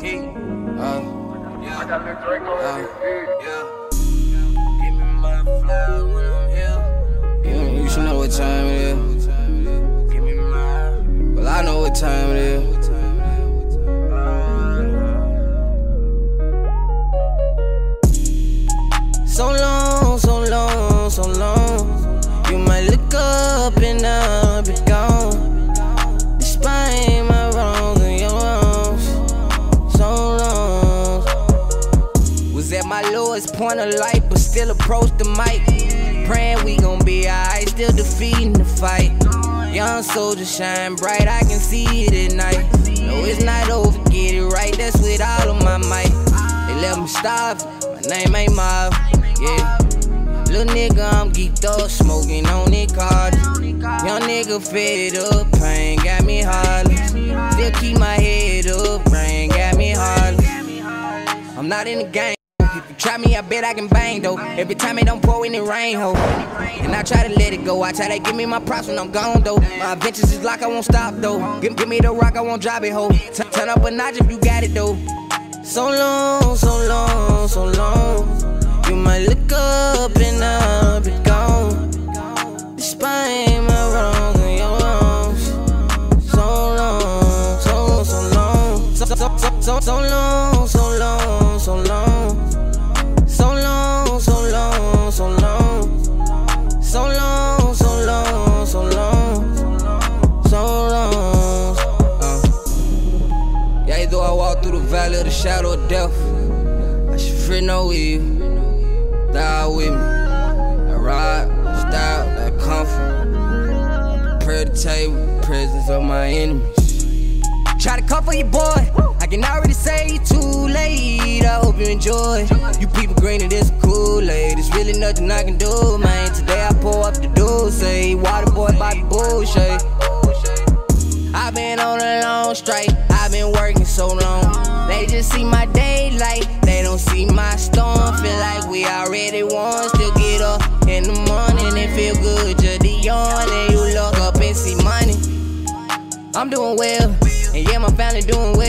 Uh, uh, yeah. Give me my flower when I'm here. Give me, mm, you should know what time it is. Give me my. Well, I know what time it is. So long. My lowest point of life, but still approach the mic. Praying we gon' be alright, still defeating the fight. Young soldier shine bright, I can see it at night. No, it's not over, get it right, that's with all of my might. They let me stop, my name ain't Mob, yeah. Little nigga, I'm geeked up, smoking on it card. Young nigga fed up, pain got me heartless. Still keep my head up, brain got me heartless. I'm not in the game. Try me, I bet I can bang though. Every time it don't pour in the rain, ho. And I try to let it go. I try to give me my props when I'm gone though. My adventures is like I won't stop though. Give, give me the rock, I won't drop it, ho. T- turn up a notch if you got it though. So long, so long, so long. You might look up and I'll be gone. And your wrongs. So long, so, long. So long, walk through the valley of the shadow of death, I should fear no evil. Thou with me. I ride, style, that comfort. Prayer to table, presence of my enemies. Try to comfort your boy. I can already say you too late. I hope you enjoy. You people greener some Kool-Aid. There's really nothing I can do, man. Today I pull up the say water boy Bobby bullshit. I've been on a long strike. I've been working so long. They just see my daylight. They don't see my storm. Feel like we already won. Still get up in the morning and feel good. Just yawn and you look up and see money. I'm doing well, and yeah, my family doing well.